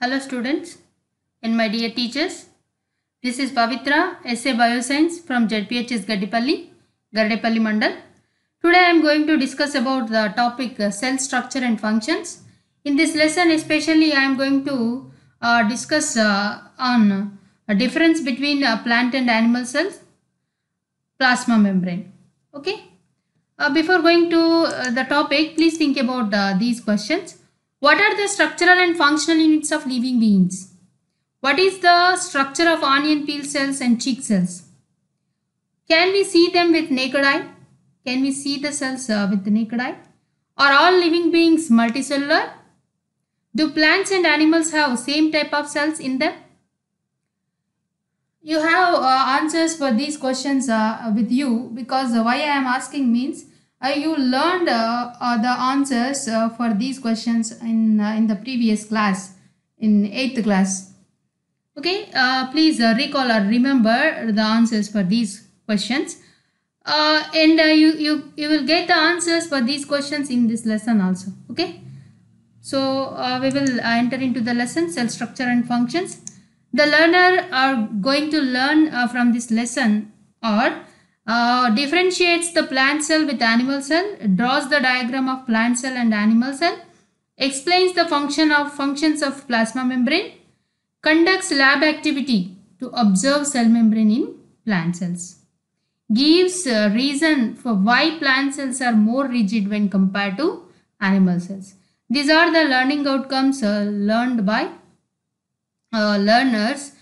Hello students and my dear teachers. This is Pavitra, SA Bioscience from ZPHS Gaddipalli, Gaddipalli Mandal. Today I am going to discuss about the topic uh, cell structure and functions. In this lesson especially I am going to uh, discuss uh, on a difference between uh, plant and animal cells, plasma membrane. Okay. Uh, before going to the topic, please think about these questions. What are the structural and functional units of living beings? What is the structure of onion peel cells and cheek cells? Can we see them with naked eye? Can we see the cells uh, with the naked eye? Are all living beings multicellular? Do plants and animals have same type of cells in them? You have uh, answers for these questions uh, with you because why I am asking means you learned uh, uh, the answers uh, for these questions in uh, in the previous class in eighth class. Okay, uh, please uh, recall or remember the answers for these questions. Uh, and uh, you, you you will get the answers for these questions in this lesson also okay so uh, we will uh, enter into the lesson cell structure and functions the learner are going to learn uh, from this lesson or uh, differentiates the plant cell with animal cell draws the diagram of plant cell and animal cell explains the function of functions of plasma membrane conducts lab activity to observe cell membrane in plant cells gives a reason for why plant cells are more rigid when compared to animal cells. These are the learning outcomes uh, learned by uh, learners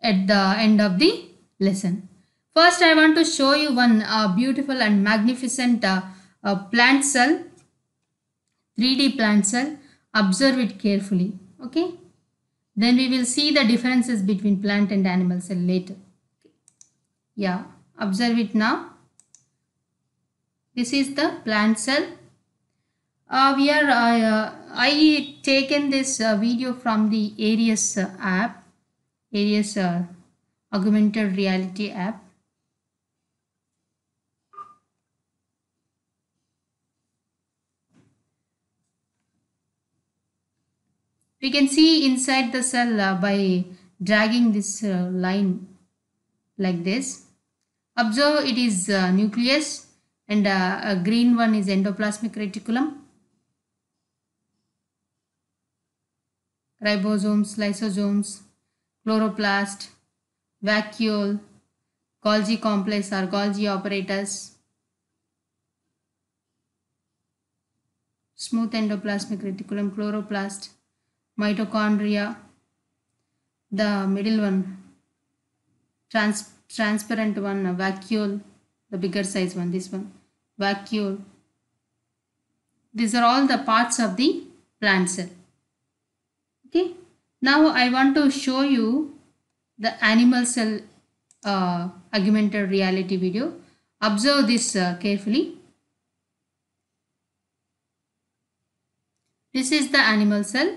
at the end of the lesson. First, I want to show you one uh, beautiful and magnificent uh, uh, plant cell, 3D plant cell. Observe it carefully. Okay. Then we will see the differences between plant and animal cell later. Yeah observe it now this is the plant cell uh, we are uh, i taken this uh, video from the Arius uh, app Arius uh, augmented reality app we can see inside the cell uh, by dragging this uh, line like this. Observe it is uh, nucleus and uh, a green one is endoplasmic reticulum. Ribosomes, lysosomes, chloroplast, vacuole, Golgi complex or Golgi apparatus, smooth endoplasmic reticulum, chloroplast, mitochondria, the middle one, trans transparent one vacuole the bigger size one this one vacuole. These are all the parts of the plant cell. Okay? Now i want to show you the animal cell uh, augmented reality video. Observe this uh, carefully. This is the animal cell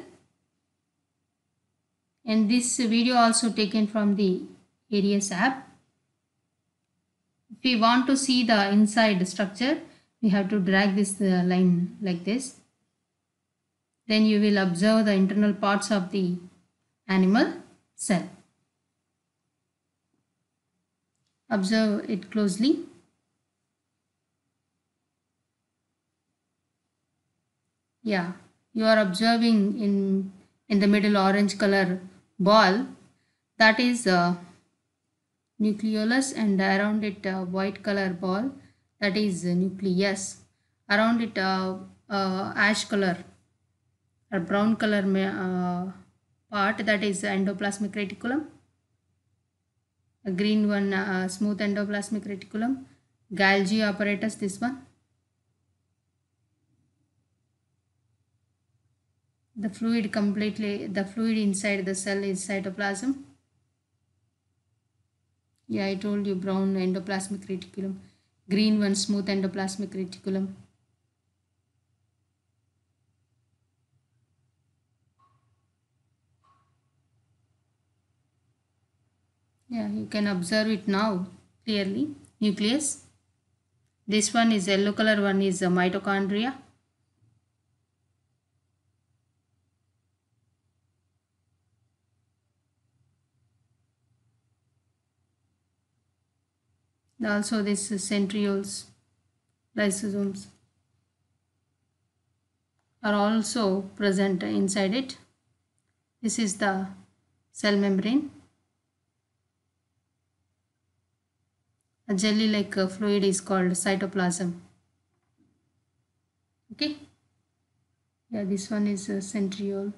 and this video also taken from the Arius app. If we want to see the inside structure we have to drag this uh, line like this. Then you will observe the internal parts of the animal cell. Observe it closely. Yeah you are observing in in the middle orange color ball that is uh, nucleolus and around it a white color ball that is nucleus. Around it uh, uh, ash color or brown color uh, part that is endoplasmic reticulum. A green one uh, smooth endoplasmic reticulum. Golgi apparatus this one the fluid completely the fluid inside the cell is cytoplasm. Yeah i told you brown endoplasmic reticulum. Green one smooth endoplasmic reticulum. Yeah you can observe it now clearly. Nucleus. This one is yellow color one is a mitochondria also this centrioles lysosomes are also present inside it. This is the cell membrane. A jelly like fluid is called cytoplasm. Okay? Yeah this one is a centriole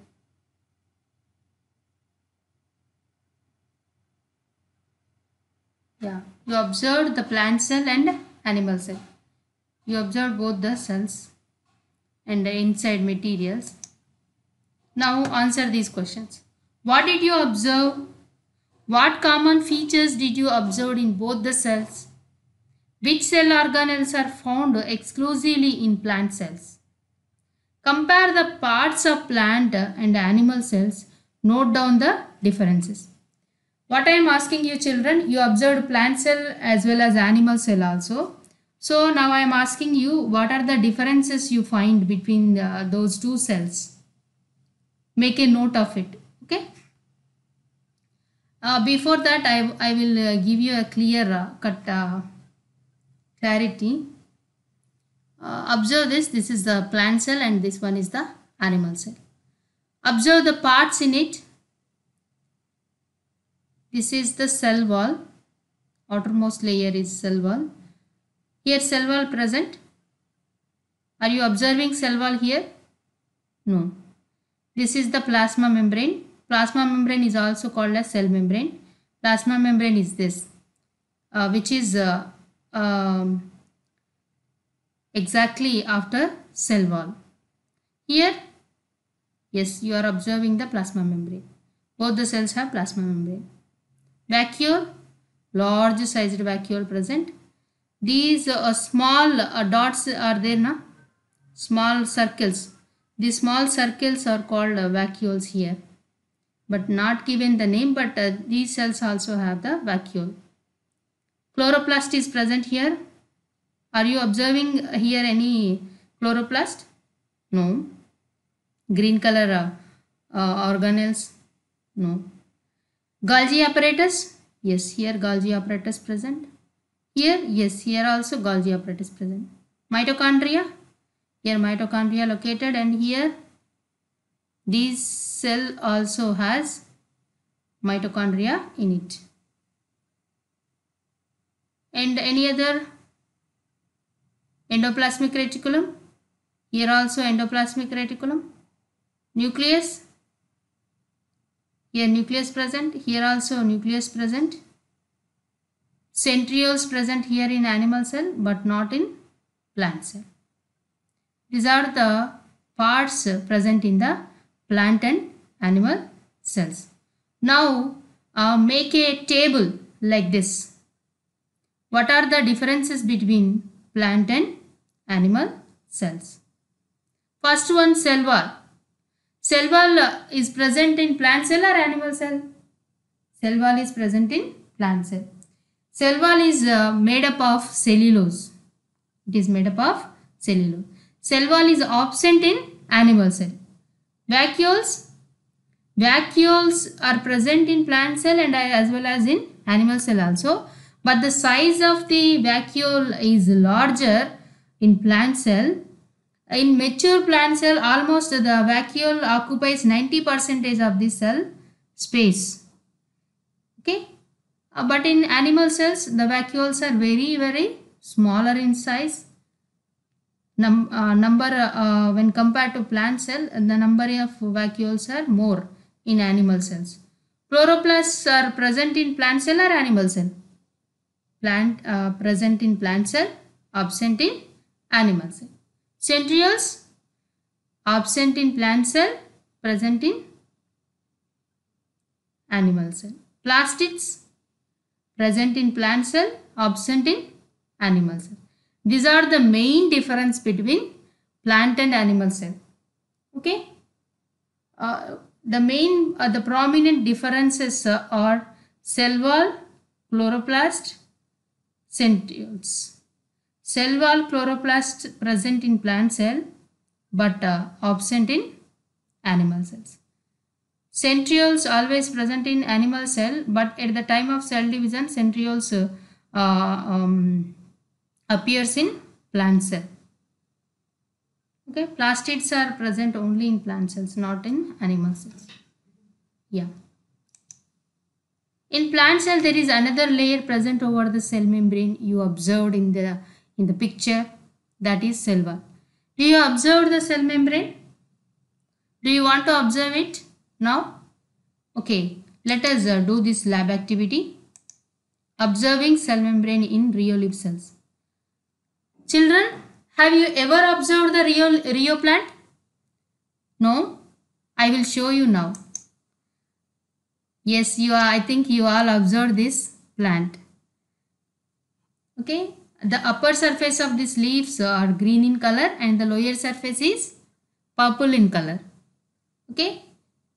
yeah. You observed the plant cell and animal cell. You observe both the cells and the inside materials. Now answer these questions. What did you observe? What common features did you observe in both the cells? Which cell organelles are found exclusively in plant cells? Compare the parts of plant and animal cells. Note down the differences what I am asking you children, you observed plant cell as well as animal cell also. So now I am asking you, what are the differences you find between uh, those two cells? Make a note of it, okay? Uh, before that, I, I will uh, give you a clear uh, cut uh, clarity. Uh, observe this, this is the plant cell and this one is the animal cell. Observe the parts in it this is the cell wall. Outermost layer is cell wall. Here cell wall present. Are you observing cell wall here? No. This is the plasma membrane. Plasma membrane is also called as cell membrane. Plasma membrane is this uh, which is uh, um, exactly after cell wall. Here yes you are observing the plasma membrane. Both the cells have plasma membrane vacuole large sized vacuole present. These uh, small uh, dots are there now small circles. These small circles are called uh, vacuoles here. But not given the name but uh, these cells also have the vacuole. Chloroplast is present here. Are you observing here any chloroplast? No. Green color uh, uh, organelles? No Golgi apparatus? Yes, here Golgi apparatus present. Here, yes, here also Golgi apparatus present. Mitochondria? Here mitochondria located and here this cell also has mitochondria in it. And any other endoplasmic reticulum? Here also endoplasmic reticulum. Nucleus? Here nucleus present, here also nucleus present. Centrioles present here in animal cell but not in plant cell. These are the parts present in the plant and animal cells. Now uh, make a table like this. What are the differences between plant and animal cells? First one cell wall. Cell wall is present in plant cell or animal cell? Cell wall is present in plant cell. Cell wall is uh, made up of cellulose. It is made up of cellulose. Cell wall is absent in animal cell. Vacuoles. Vacuoles are present in plant cell and as well as in animal cell also. But the size of the vacuole is larger in plant cell in mature plant cell, almost the vacuole occupies 90 percentage of the cell space. Okay. Uh, but in animal cells, the vacuoles are very, very smaller in size. Num uh, number uh, when compared to plant cell, the number of vacuoles are more in animal cells. Chloroplasts are present in plant cell or animal cell? Plant uh, present in plant cell, absent in animal cell. Centrioles absent in plant cell, present in animal cell. Plastids present in plant cell, absent in animal cell. These are the main difference between plant and animal cell. Okay. Uh, the main, uh, the prominent differences uh, are cell wall, chloroplast, centrioles. Cell wall chloroplast present in plant cell but uh, absent in animal cells. Centrioles always present in animal cell but at the time of cell division centrioles uh, um, appears in plant cell. Okay, plastids are present only in plant cells, not in animal cells. Yeah. In plant cell, there is another layer present over the cell membrane you observed in the in the picture that is cell. Do you observe the cell membrane? Do you want to observe it now? Okay, let us uh, do this lab activity. Observing cell membrane in Rhoeo leaf cells. Children, have you ever observed the Rhoeo, Rhoeo plant? No? I will show you now. Yes, you are, I think you all observed this plant. Okay, the upper surface of these leaves are green in color and the lower surface is purple in color. Okay,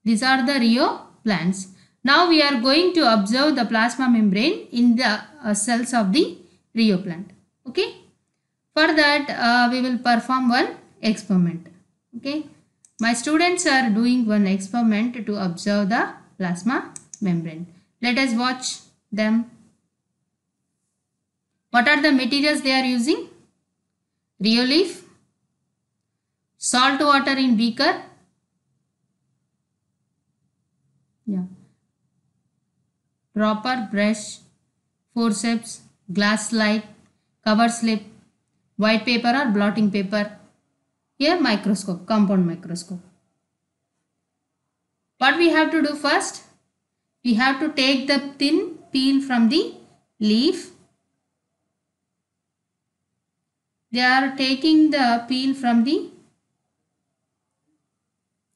these are the Rhoeo plants. Now we are going to observe the plasma membrane in the uh, cells of the Rhoeo plant. Okay, for that uh, we will perform one experiment. Okay, my students are doing one experiment to observe the plasma membrane. Let us watch them what are the materials they are using? Rhoeo leaf, salt water in beaker, yeah, dropper, brush, forceps, glass slide, cover slip, white paper or blotting paper, here microscope, compound microscope. What we have to do first? We have to take the thin peel from the leaf they are taking the peel from the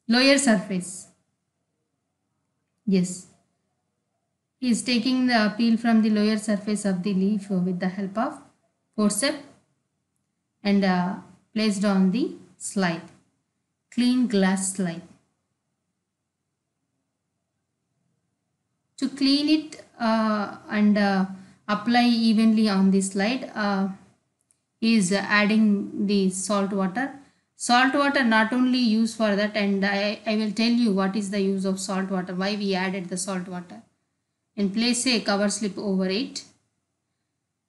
lower surface. Yes, he is taking the peel from the lower surface of the leaf with the help of forceps and uh, placed on the slide, clean glass slide. To clean it uh, and uh, apply evenly on the slide, uh, is adding the salt water. Salt water not only used for that and I, I will tell you what is the use of salt water why we added the salt water. And place a cover slip over it.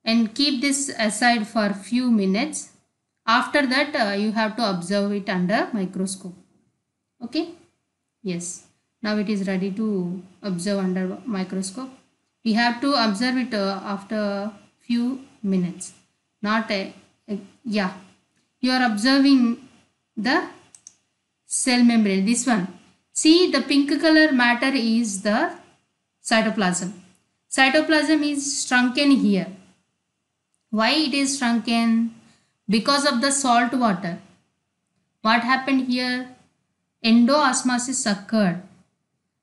And keep this aside for few minutes. After that uh, you have to observe it under microscope. Okay? Yes. Now it is ready to observe under microscope. We have to observe it uh, after few minutes not a, a yeah. You are observing the cell membrane this one. See the pink color matter is the cytoplasm. Cytoplasm is shrunken here. Why it is shrunken? Because of the salt water. What happened here? Endoosmosis occurred.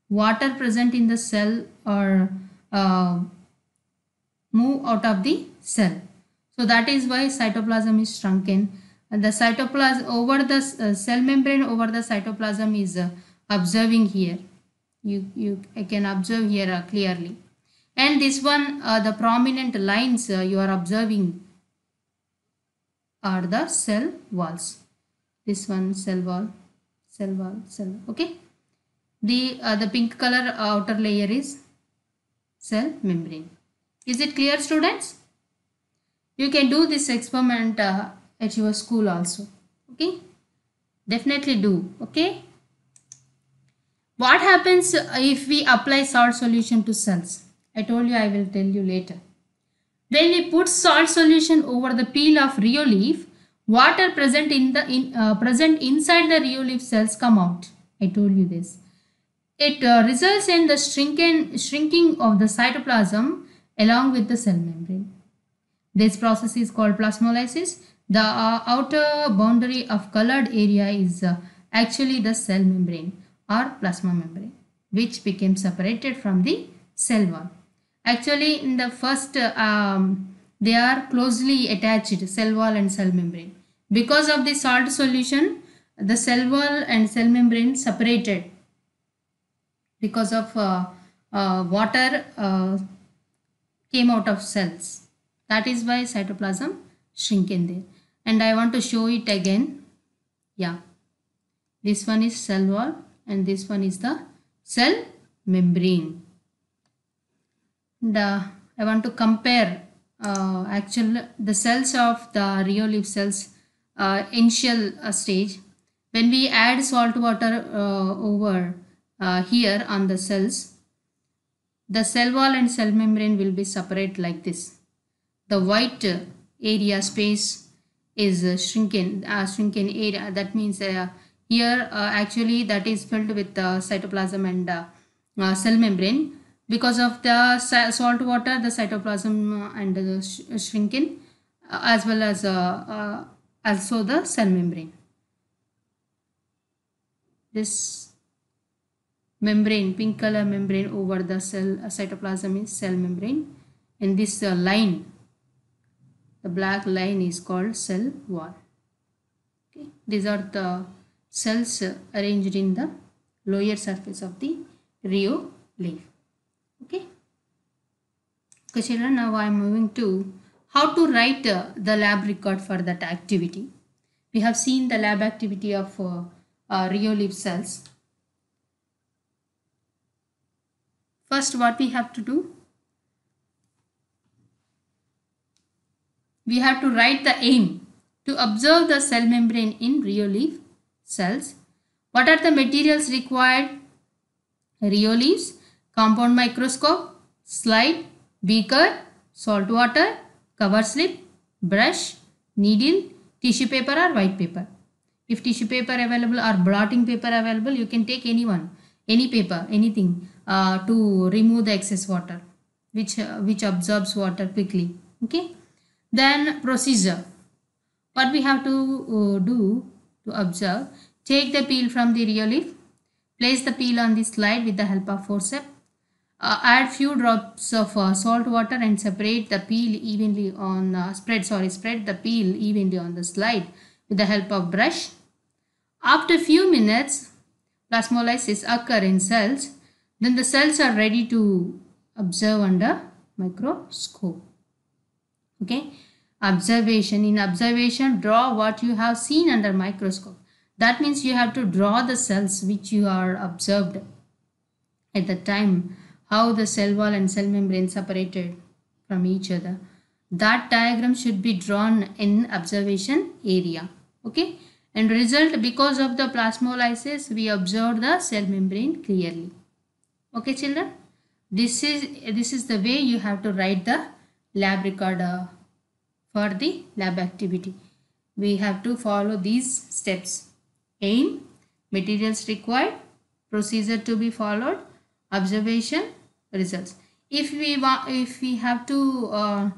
Water present in the cell or uh, move out of the cell so that is why cytoplasm is shrunken. And the cytoplasm over the uh, cell membrane over the cytoplasm is uh, observing here. You, you can observe here uh, clearly. And this one, uh, the prominent lines uh, you are observing are the cell walls. This one cell wall, cell wall, cell, okay. The, uh, the pink color outer layer is cell membrane. Is it clear students? You can do this experiment uh, at your school also. Okay. Definitely do. Okay. What happens if we apply salt solution to cells? I told you I will tell you later. When we put salt solution over the peel of Rhoeo leaf, water present in the in, uh, present inside the Rhoeo leaf cells come out. I told you this. It uh, results in the shrinking, shrinking of the cytoplasm along with the cell membrane. This process is called plasmolysis. The uh, outer boundary of colored area is uh, actually the cell membrane or plasma membrane which became separated from the cell wall. Actually in the first um, they are closely attached cell wall and cell membrane. Because of the salt solution the cell wall and cell membrane separated because of uh, uh water uh, came out of cells that is why cytoplasm shrink in there. And I want to show it again. Yeah. This one is cell wall and this one is the cell membrane. And uh, I want to compare uh, actual the cells of the Rhoeo leaf cells uh, initial uh, stage. When we add salt water uh, over uh, here on the cells the cell wall and cell membrane will be separate like this the white area space is shrinking uh, shrinking area. That means uh, here uh, actually that is filled with uh, cytoplasm and uh, uh, cell membrane. Because of the salt water the cytoplasm uh, and the sh- shrinking as well as also the cell membrane. This membrane pink color membrane over the cell cytoplasm is cell membrane. And this line the black line is called cell wall. Okay. These are the cells arranged in the lower surface of the Rhoeo leaf. Okay. Okay children now i am moving to how to write uh, the lab record for that activity. We have seen the lab activity of uh, uh, Rhoeo leaf cells. First what we have to do we have to write the aim to observe the cell membrane in Rhoeo leaf cells. What are the materials required? Rheoliths, compound microscope, slide, beaker, salt water, cover slip, brush, needle, tissue paper or white paper. If tissue paper available or blotting paper available, you can take any one, any paper, anything uh, to remove the excess water which, uh, which absorbs water quickly. Okay then procedure. What we have to uh, do to observe take the peel from the real leaf, place the peel on the slide with the help of forceps uh, add few drops of uh, salt water and separate the peel evenly on uh, spread sorry spread the peel evenly on the slide with the help of brush. After few minutes plasmolysis occur in cells. Then the cells are ready to observe under microscope okay? Observation. In observation draw what you have seen under microscope. That means you have to draw the cells which you are observed at the time how the cell wall and cell membrane separated from each other. That diagram should be drawn in observation area. Okay? And result because of the plasmolysis we observed the cell membrane clearly. Okay children? This is this is the way you have to write the lab record for the lab activity. We have to follow these steps. Aim, materials required, procedure to be followed, observation, results. If we want, if we have to uh,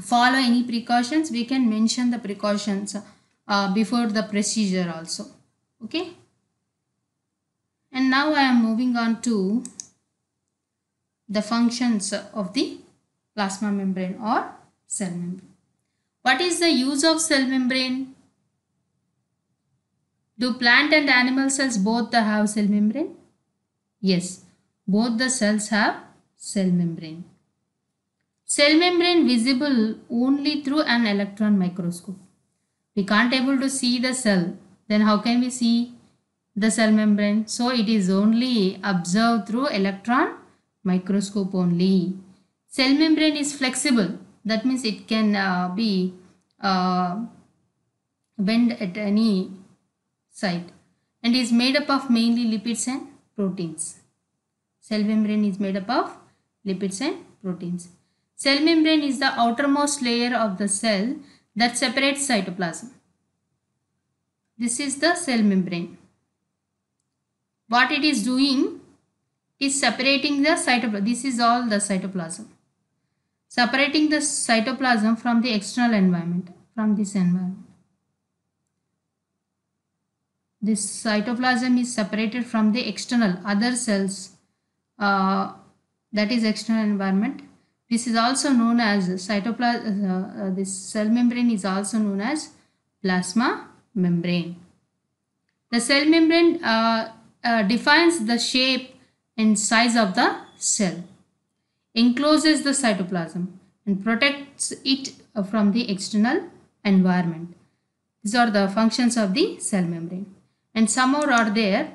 follow any precautions, we can mention the precautions uh, before the procedure also. Okay. And now I am moving on to the functions of the plasma membrane or cell membrane. What is the use of cell membrane? Do plant and animal cells both have cell membrane? Yes, both the cells have cell membrane. Cell membrane visible only through an electron microscope. We can't able to see the cell. Then how can we see the cell membrane? So it is only observed through electron microscope only. Cell membrane is flexible that means it can uh, be uh, bend at any site and is made up of mainly lipids and proteins. Cell membrane is made up of lipids and proteins. Cell membrane is the outermost layer of the cell that separates cytoplasm. This is the cell membrane. What it is doing is separating the cytoplasm. This is all the cytoplasm separating the cytoplasm from the external environment, from this environment. This cytoplasm is separated from the external other cells uh, that is external environment. This is also known as cytoplasm, uh, uh, this cell membrane is also known as plasma membrane. The cell membrane uh, uh, defines the shape and size of the cell encloses the cytoplasm and protects it from the external environment. These are the functions of the cell membrane. And some more are there.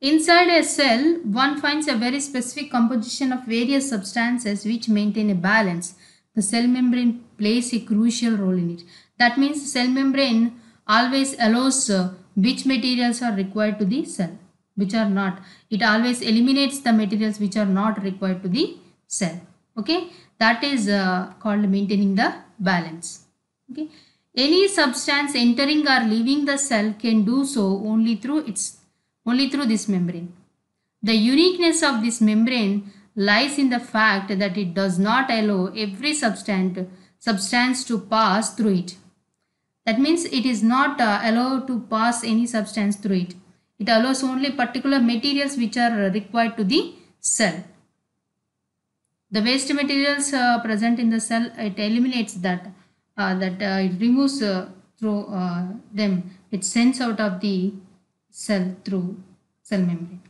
Inside a cell, one finds a very specific composition of various substances which maintain a balance. The cell membrane plays a crucial role in it. That means cell membrane always allows uh, which materials are required to the cell, which are not. It always eliminates the materials which are not required to the cell. Okay, that is uh, called maintaining the balance. Okay, any substance entering or leaving the cell can do so only through its only through this membrane. The uniqueness of this membrane lies in the fact that it does not allow every substance, substance to pass through it. That means it is not uh, allowed to pass any substance through it. It allows only particular materials which are required to the cell. The waste materials uh, present in the cell, it eliminates that, uh, that uh, it removes uh, through uh, them. It sends out of the cell through cell membrane.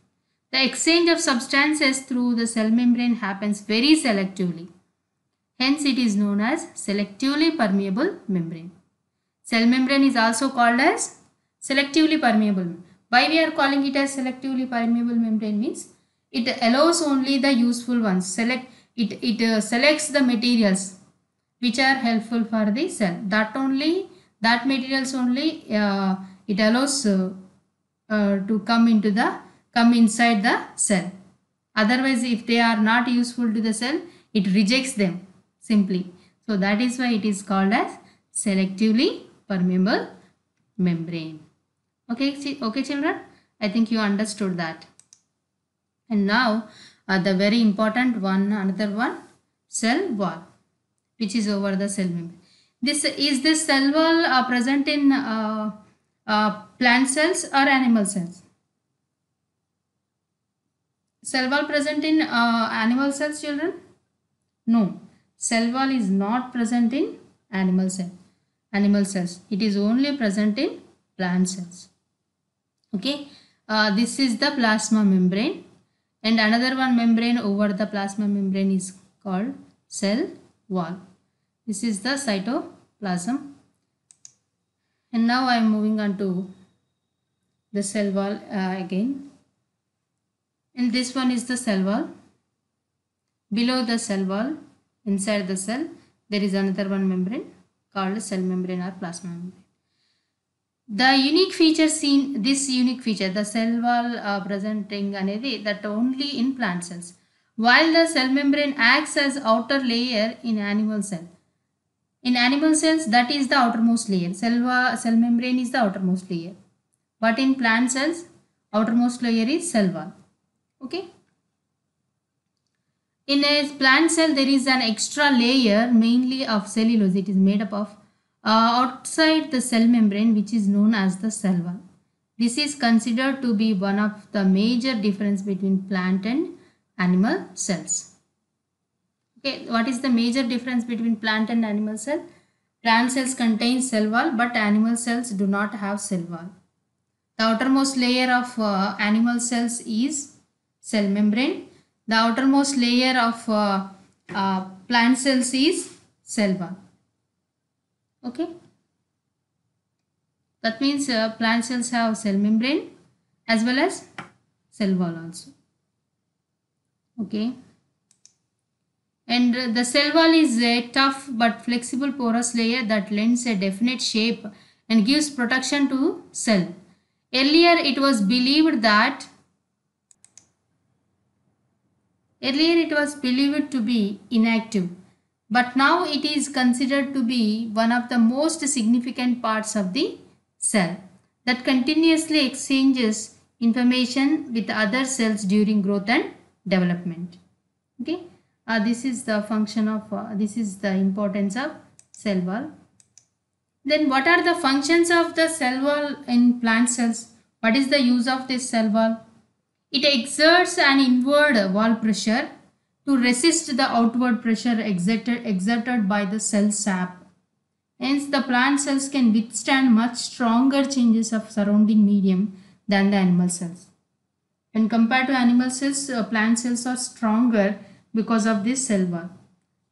The exchange of substances through the cell membrane happens very selectively. Hence, it is known as selectively permeable membrane. Cell membrane is also called as selectively permeable. Why we are calling it as selectively permeable membrane means it allows only the useful ones. Select it, it uh, selects the materials which are helpful for the cell. That only that materials only uh, it allows uh, uh, to come into the come inside the cell otherwise if they are not useful to the cell it rejects them simply so that is why it is called as selectively permeable membrane okay okay children i think you understood that and now uh, the very important one another one cell wall which is over the cell membrane this is this cell wall uh, present in uh, uh, plant cells or animal cells? Cell wall present in uh, animal cells children? No. Cell wall is not present in animal cell. Animal cells. It is only present in plant cells. Okay. Uh, this is the plasma membrane and another one membrane over the plasma membrane is called cell wall. This is the cytoplasm and now I am moving on to the cell wall uh, again and this one is the cell wall below the cell wall inside the cell there is another one membrane called cell membrane or plasma membrane the unique feature seen this unique feature the cell wall uh, presenting anedi that only in plant cells while the cell membrane acts as outer layer in animal cell in animal cells, that is the outermost layer. Cell, wall, cell membrane is the outermost layer. But in plant cells, outermost layer is cell wall. Okay. In a plant cell, there is an extra layer mainly of cellulose. It is made up of outside the cell membrane which is known as the cell wall. This is considered to be one of the major difference between plant and animal cells. Okay, what is the major difference between plant and animal cell? Plant cells contain cell wall but animal cells do not have cell wall. The outermost layer of uh, animal cells is cell membrane. The outermost layer of uh, uh, plant cells is cell wall. Okay. That means uh, plant cells have cell membrane as well as cell wall also. Okay and the cell wall is a tough but flexible porous layer that lends a definite shape and gives protection to cell. Earlier it was believed that earlier it was believed to be inactive but now it is considered to be one of the most significant parts of the cell that continuously exchanges information with other cells during growth and development. Okay? Uh, this is the function of uh, this is the importance of cell wall. Then what are the functions of the cell wall in plant cells? What is the use of this cell wall? It exerts an inward wall pressure to resist the outward pressure exerted, exerted by the cell sap hence the plant cells can withstand much stronger changes of surrounding medium than the animal cells when compared to animal cells uh, plant cells are stronger because of this cell wall.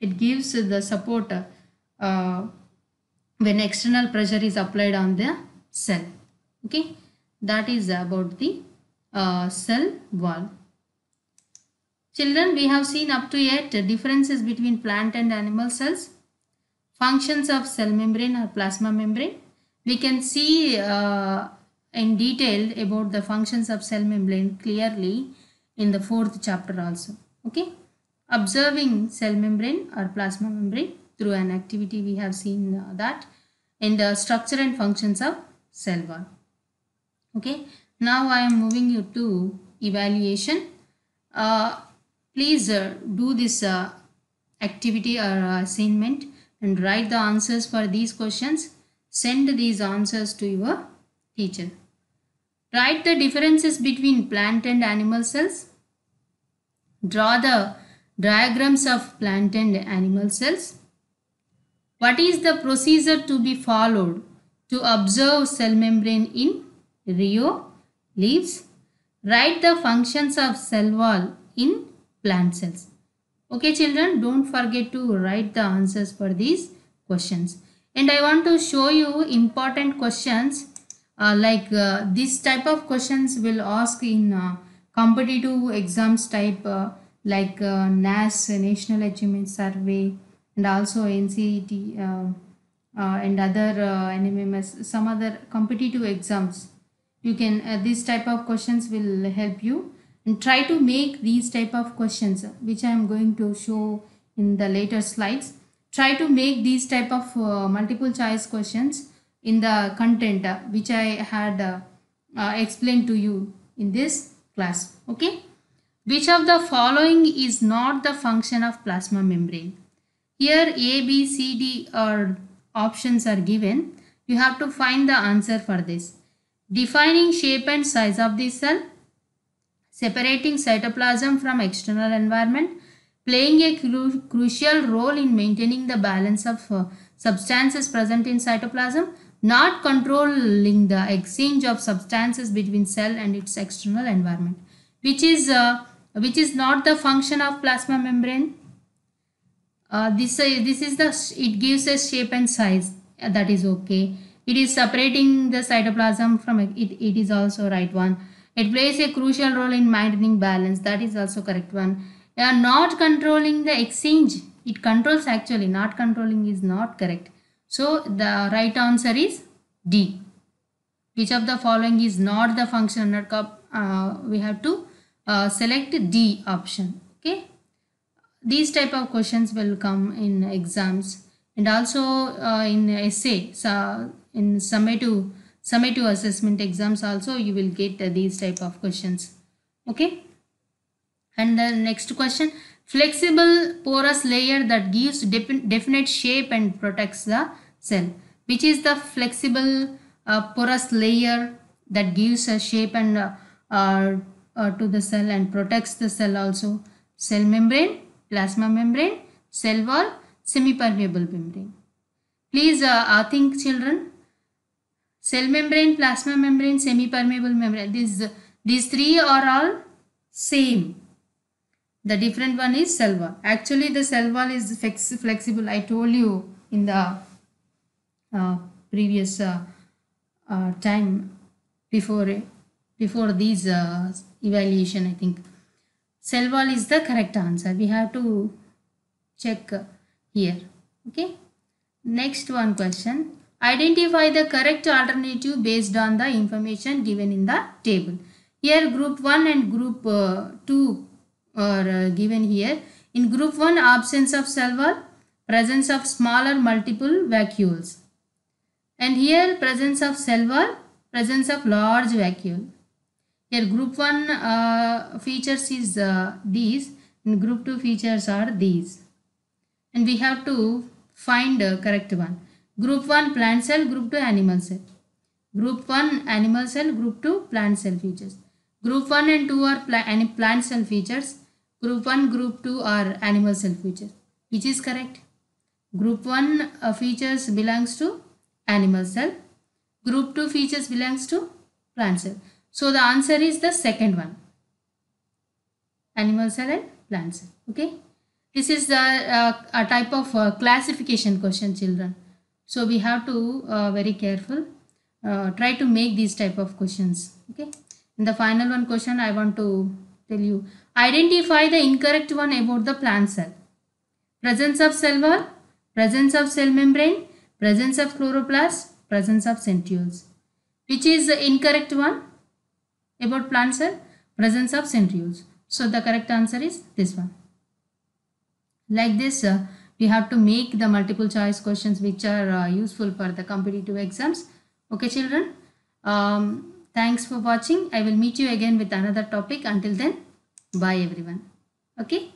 It gives the support uh, when external pressure is applied on the cell. Okay, that is about the uh, cell wall. Children, we have seen up to yet differences between plant and animal cells, functions of cell membrane or plasma membrane. We can see uh, in detail about the functions of cell membrane clearly in the fourth chapter also. Okay. Observing cell membrane or plasma membrane through an activity we have seen uh, that in the structure and functions of cell wall. Okay. Now I am moving you to evaluation. Uh, please uh, do this uh, activity or assignment and write the answers for these questions. Send these answers to your teacher. Write the differences between plant and animal cells. Draw the diagrams of plant and animal cells. What is the procedure to be followed to observe cell membrane in Rhoeo leaves? Write the functions of cell wall in plant cells. Okay children, don't forget to write the answers for these questions. And I want to show you important questions uh, like uh, this type of questions will ask in uh, competitive exams type uh, like uh, NAS National Achievement Survey and also NCET uh, and other NMMS some other competitive exams you can uh, this type of questions will help you and try to make these type of questions which I am going to show in the later slides try to make these type of uh, multiple choice questions in the content uh, which I had uh, uh, explained to you in this class. Okay. Which of the following is not the function of plasma membrane? Here A, B, C, D or options are given. You have to find the answer for this. Defining shape and size of the cell. Separating cytoplasm from external environment. Playing a cru crucial role in maintaining the balance of uh, substances present in cytoplasm not controlling the exchange of substances between cell and its external environment which is uh, which is not the function of plasma membrane. Uh, this uh, this is the it gives a shape and size. That is okay. It is separating the cytoplasm from it it is also right one it plays a crucial role in maintaining balance that is also correct one uh, not controlling the exchange it controls actually not controlling is not correct so the right answer is D. Which of the following is not the function uh, we have to uh, select D option. Okay. These type of questions will come in exams and also uh, in essay. So in summative summative assessment exams also you will get these type of questions. Okay. And the next question flexible porous layer that gives definite shape and protects the cell which is the flexible uh, porous layer that gives a shape and uh, uh, uh to the cell and protects the cell also cell membrane plasma membrane cell wall semi-permeable membrane please uh, think children cell membrane plasma membrane semi-permeable membrane these these three are all same the different one is cell wall. Actually, the cell wall is flex flexible. I told you in the uh, previous uh, uh, time before before these uh, evaluation. I think cell wall is the correct answer. We have to check here. Okay. Next one question. Identify the correct alternative based on the information given in the table. Here group 1 and group 2 are uh, given here. In group 1, absence of wall, presence of smaller multiple vacuoles. And here presence of wall, presence of large vacuole. Here group 1 uh, features is uh, these and group 2 features are these. And we have to find the correct one. Group 1 plant cell, group 2 animal cell. Group 1 animal cell, group 2 plant cell features. Group 1 and 2 are plant cell features Group 1, Group 2 are animal cell features. Which is correct? Group 1 uh, features belongs to animal cell. Group 2 features belongs to plant cell. So the answer is the second one. Animal cell and plant cell. Okay. This is the uh, a type of uh, classification question children. So we have to uh, very careful uh, try to make these type of questions. Okay. In the final one question, I want to tell you. Identify the incorrect one about the plant cell. Presence of cell wall, presence of cell membrane, presence of chloroplast, presence of centrioles. Which is the incorrect one about plant cell? Presence of centrioles. So the correct answer is this one. Like this, uh, we have to make the multiple choice questions which are uh, useful for the competitive exams. Okay children, um, thanks for watching. I will meet you again with another topic. Until then, bye everyone. Okay.